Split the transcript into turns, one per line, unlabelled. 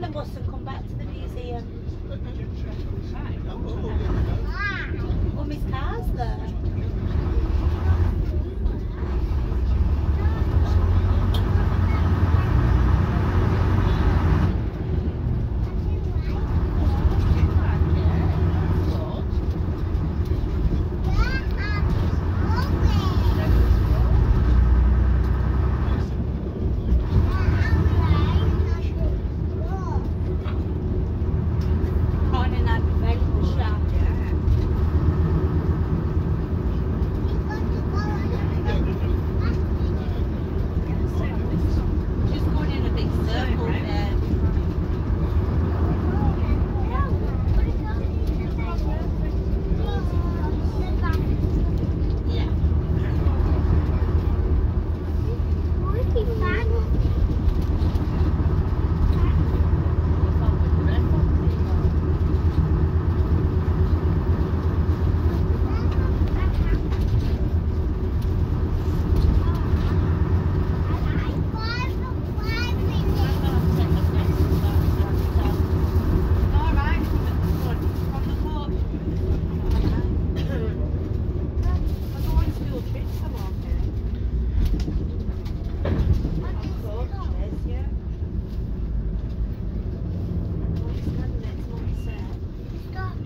the bus Coaches, yeah. Mummy's done